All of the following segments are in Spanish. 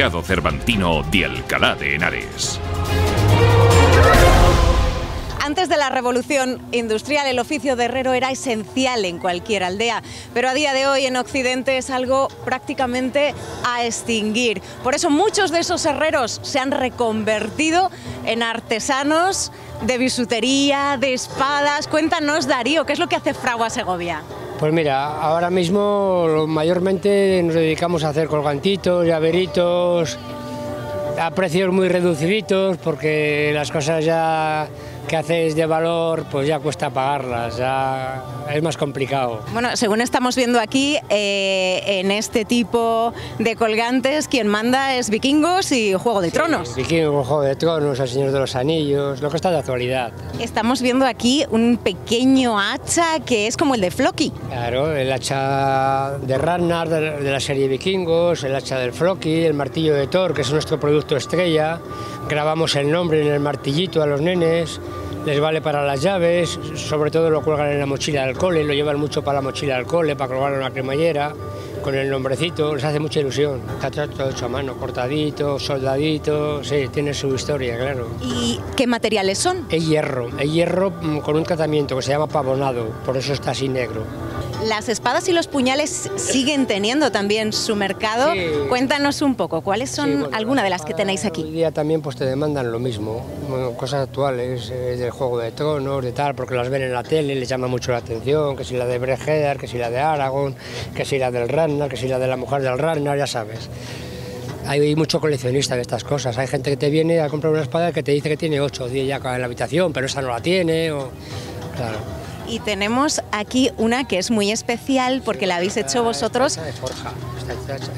Cervantino de Alcalá de Henares. Antes de la revolución industrial, el oficio de herrero era esencial en cualquier aldea, pero a día de hoy en Occidente es algo prácticamente a extinguir. Por eso muchos de esos herreros se han reconvertido en artesanos de bisutería, de espadas. Cuéntanos, Darío, ¿qué es lo que hace Fragua Segovia? Pues mira, ahora mismo mayormente nos dedicamos a hacer colgantitos, llaveritos, a precios muy reduciditos, porque las cosas ya que haces de valor, pues ya cuesta pagarlas, ya es más complicado. Bueno, según estamos viendo aquí, eh, en este tipo de colgantes, quien manda es Vikingos y Juego de Tronos. Vikingos, Juego de Tronos, El Señor de los Anillos, lo que está de actualidad. Estamos viendo aquí un pequeño hacha que es como el de Floki. Claro, el hacha de Ragnar de, de la serie Vikingos, el hacha del Floki, el martillo de Thor, que es nuestro producto estrella. Grabamos el nombre en el martillito a los nenes les vale para las llaves, sobre todo lo cuelgan en la mochila del cole, lo llevan mucho para la mochila del cole, para colgarlo en la cremallera, con el nombrecito, les hace mucha ilusión. Está todo hecho a mano, cortadito, soldadito, sí, tiene su historia, claro. ¿Y qué materiales son? Es hierro, es hierro mm, con un tratamiento que se llama pavonado, por eso está así negro. Las espadas y los puñales siguen teniendo también su mercado. Cuéntanos un poco, ¿cuáles son algunas de las que tenéis aquí? Hoy día también pues te demandan lo mismo, cosas actuales, eh, del Juego de Tronos, de tal, porque las ven en la tele, les llama mucho la atención, que si la de Bregedar, que si la de Aragón, que si la del Ragnar, que si la de la mujer del Ragnar, ya sabes. Hay mucho coleccionista de estas cosas. Hay gente que te viene a comprar una espada que te dice que tiene 8 o 10 ya en la habitación, pero esa no la tiene. O... Claro y tenemos aquí una que es muy especial porque la habéis hecho vosotros. Está hecha de forja,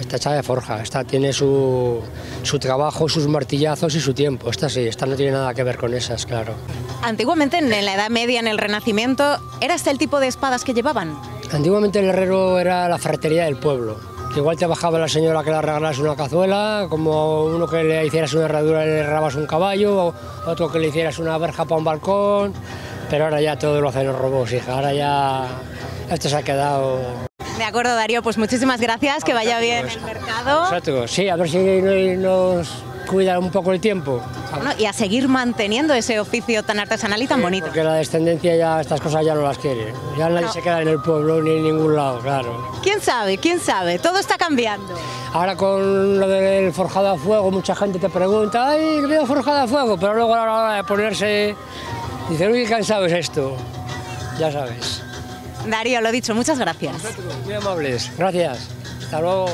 está, hecha de forja, esta tiene su, su, trabajo, sus martillazos y su tiempo. Esta sí, esta no tiene nada que ver con esas, claro. Antiguamente, en la Edad Media, en el Renacimiento, ¿era este el tipo de espadas que llevaban? Antiguamente el herrero era la ferretería del pueblo. Igual te bajaba la señora que le regalas una cazuela, como uno que le hicieras una herradura le robas un caballo, otro que le hicieras una verja para un balcón pero ahora ya todo lo hacen los robots, hija. Ahora ya esto se ha quedado. De acuerdo, Darío, pues muchísimas gracias, que vaya bien el mercado. sí, a ver si nos cuida un poco el tiempo. y a seguir manteniendo ese oficio tan artesanal y tan bonito. Porque la descendencia ya, estas cosas ya no las quiere. Ya nadie se queda en el pueblo ni en ningún lado, claro. ¿Quién sabe? ¿Quién sabe? Todo está cambiando. Ahora con lo del forjado a fuego, mucha gente te pregunta, ¡ay, qué forjado a fuego! Pero luego a la hora de ponerse Dice, uy, qué cansado es esto. Ya sabes. Darío, lo dicho, muchas gracias. Muy amables, gracias. Hasta luego.